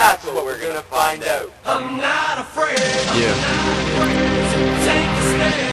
That's what we're gonna find out. I'm not afraid. Yeah.